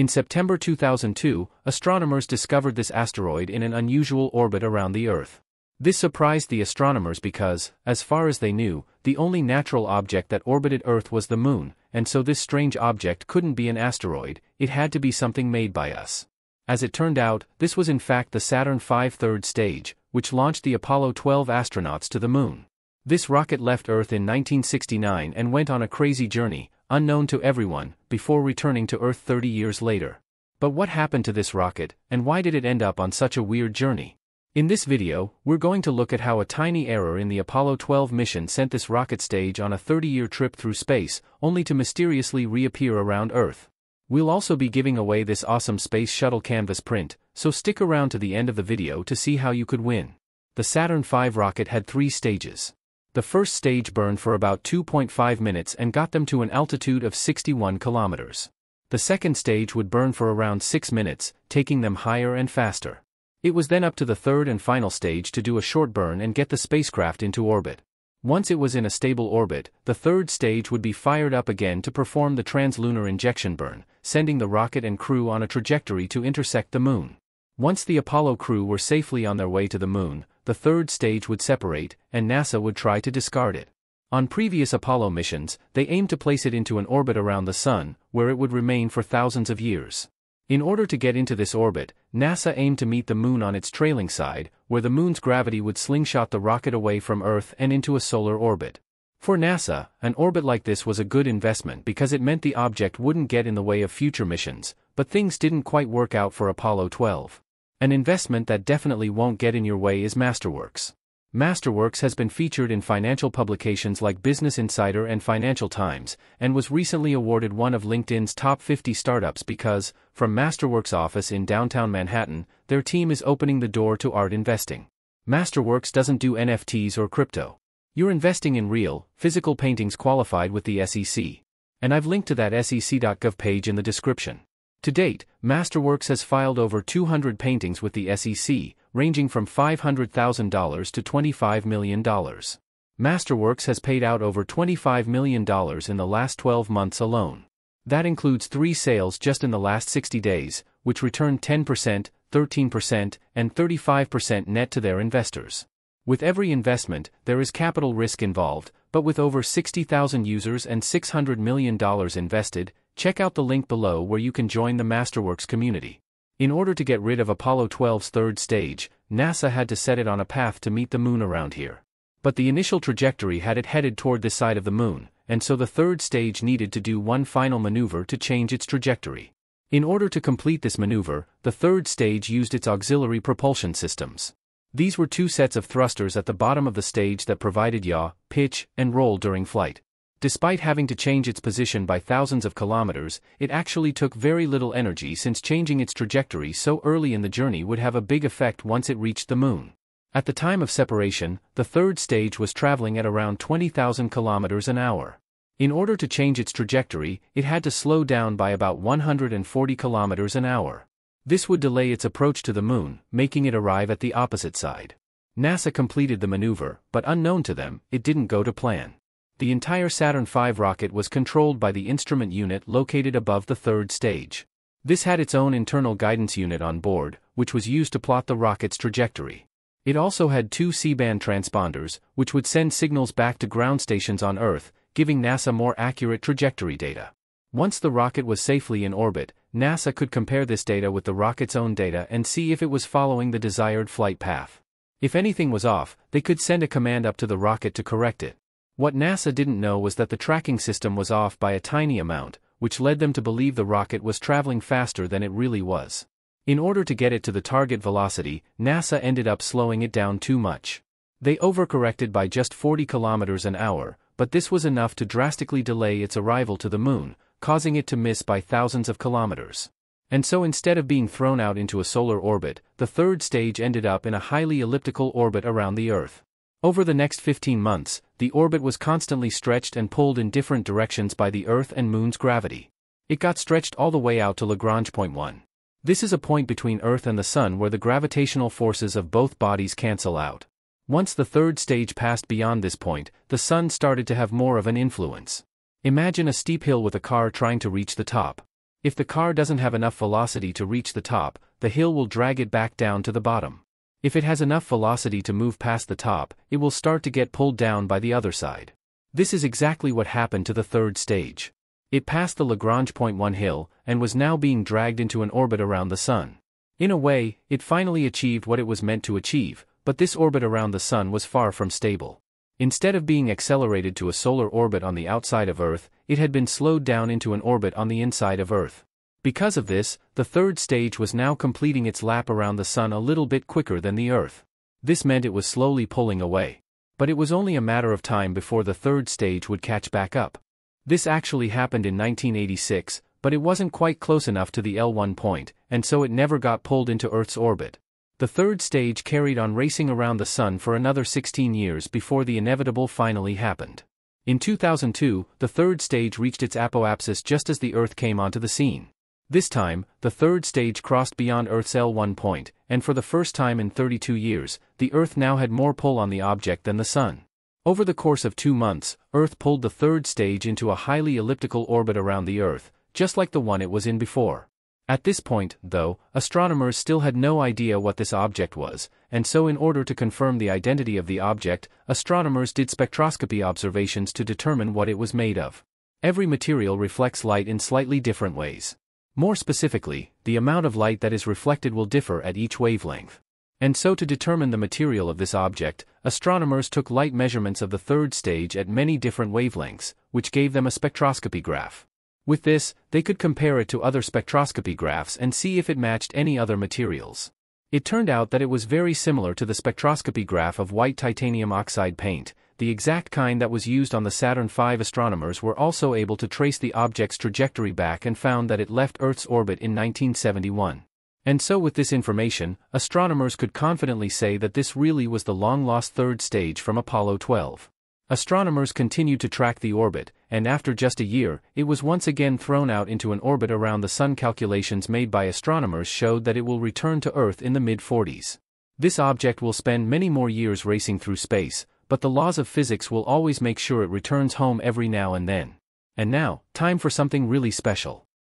In September 2002, astronomers discovered this asteroid in an unusual orbit around the Earth. This surprised the astronomers because, as far as they knew, the only natural object that orbited Earth was the Moon, and so this strange object couldn't be an asteroid, it had to be something made by us. As it turned out, this was in fact the Saturn V third stage, which launched the Apollo 12 astronauts to the Moon. This rocket left Earth in 1969 and went on a crazy journey, unknown to everyone, before returning to Earth 30 years later. But what happened to this rocket, and why did it end up on such a weird journey? In this video, we're going to look at how a tiny error in the Apollo 12 mission sent this rocket stage on a 30-year trip through space, only to mysteriously reappear around Earth. We'll also be giving away this awesome Space Shuttle canvas print, so stick around to the end of the video to see how you could win. The Saturn V rocket had three stages. The first stage burned for about 2.5 minutes and got them to an altitude of 61 kilometers. The second stage would burn for around 6 minutes, taking them higher and faster. It was then up to the third and final stage to do a short burn and get the spacecraft into orbit. Once it was in a stable orbit, the third stage would be fired up again to perform the translunar injection burn, sending the rocket and crew on a trajectory to intersect the moon. Once the Apollo crew were safely on their way to the moon, the third stage would separate, and NASA would try to discard it. On previous Apollo missions, they aimed to place it into an orbit around the Sun, where it would remain for thousands of years. In order to get into this orbit, NASA aimed to meet the Moon on its trailing side, where the Moon's gravity would slingshot the rocket away from Earth and into a solar orbit. For NASA, an orbit like this was a good investment because it meant the object wouldn't get in the way of future missions, but things didn't quite work out for Apollo 12. An investment that definitely won't get in your way is Masterworks. Masterworks has been featured in financial publications like Business Insider and Financial Times, and was recently awarded one of LinkedIn's top 50 startups because, from Masterworks' office in downtown Manhattan, their team is opening the door to art investing. Masterworks doesn't do NFTs or crypto. You're investing in real, physical paintings qualified with the SEC. And I've linked to that sec.gov page in the description. To date, Masterworks has filed over 200 paintings with the SEC, ranging from $500,000 to $25 million. Masterworks has paid out over $25 million in the last 12 months alone. That includes three sales just in the last 60 days, which returned 10%, 13%, and 35% net to their investors. With every investment, there is capital risk involved, but with over 60,000 users and $600 million invested, Check out the link below where you can join the Masterworks community. In order to get rid of Apollo 12's third stage, NASA had to set it on a path to meet the moon around here. But the initial trajectory had it headed toward this side of the moon, and so the third stage needed to do one final maneuver to change its trajectory. In order to complete this maneuver, the third stage used its auxiliary propulsion systems. These were two sets of thrusters at the bottom of the stage that provided yaw, pitch, and roll during flight. Despite having to change its position by thousands of kilometers, it actually took very little energy since changing its trajectory so early in the journey would have a big effect once it reached the moon. At the time of separation, the third stage was traveling at around 20,000 kilometers an hour. In order to change its trajectory, it had to slow down by about 140 kilometers an hour. This would delay its approach to the moon, making it arrive at the opposite side. NASA completed the maneuver, but unknown to them, it didn't go to plan. The entire Saturn V rocket was controlled by the instrument unit located above the third stage. This had its own internal guidance unit on board, which was used to plot the rocket's trajectory. It also had two C-band transponders, which would send signals back to ground stations on Earth, giving NASA more accurate trajectory data. Once the rocket was safely in orbit, NASA could compare this data with the rocket's own data and see if it was following the desired flight path. If anything was off, they could send a command up to the rocket to correct it. What NASA didn't know was that the tracking system was off by a tiny amount, which led them to believe the rocket was traveling faster than it really was. In order to get it to the target velocity, NASA ended up slowing it down too much. They overcorrected by just 40 kilometers an hour, but this was enough to drastically delay its arrival to the moon, causing it to miss by thousands of kilometers. And so instead of being thrown out into a solar orbit, the third stage ended up in a highly elliptical orbit around the Earth. Over the next 15 months, the orbit was constantly stretched and pulled in different directions by the Earth and Moon's gravity. It got stretched all the way out to Lagrange point 1. This is a point between Earth and the Sun where the gravitational forces of both bodies cancel out. Once the third stage passed beyond this point, the Sun started to have more of an influence. Imagine a steep hill with a car trying to reach the top. If the car doesn't have enough velocity to reach the top, the hill will drag it back down to the bottom. If it has enough velocity to move past the top, it will start to get pulled down by the other side. This is exactly what happened to the third stage. It passed the Lagrange point 1 hill, and was now being dragged into an orbit around the Sun. In a way, it finally achieved what it was meant to achieve, but this orbit around the Sun was far from stable. Instead of being accelerated to a solar orbit on the outside of Earth, it had been slowed down into an orbit on the inside of Earth. Because of this, the third stage was now completing its lap around the Sun a little bit quicker than the Earth. This meant it was slowly pulling away. But it was only a matter of time before the third stage would catch back up. This actually happened in 1986, but it wasn't quite close enough to the L1 point, and so it never got pulled into Earth's orbit. The third stage carried on racing around the Sun for another 16 years before the inevitable finally happened. In 2002, the third stage reached its apoapsis just as the Earth came onto the scene. This time, the third stage crossed beyond Earth's L1 point, and for the first time in 32 years, the Earth now had more pull on the object than the Sun. Over the course of two months, Earth pulled the third stage into a highly elliptical orbit around the Earth, just like the one it was in before. At this point, though, astronomers still had no idea what this object was, and so in order to confirm the identity of the object, astronomers did spectroscopy observations to determine what it was made of. Every material reflects light in slightly different ways. More specifically, the amount of light that is reflected will differ at each wavelength. And so to determine the material of this object, astronomers took light measurements of the third stage at many different wavelengths, which gave them a spectroscopy graph. With this, they could compare it to other spectroscopy graphs and see if it matched any other materials. It turned out that it was very similar to the spectroscopy graph of white titanium oxide paint, the exact kind that was used on the Saturn V. Astronomers were also able to trace the object's trajectory back and found that it left Earth's orbit in 1971. And so with this information, astronomers could confidently say that this really was the long-lost third stage from Apollo 12. Astronomers continued to track the orbit, and after just a year, it was once again thrown out into an orbit around the Sun. Calculations made by astronomers showed that it will return to Earth in the mid-40s. This object will spend many more years racing through space, but the laws of physics will always make sure it returns home every now and then. And now, time for something really special.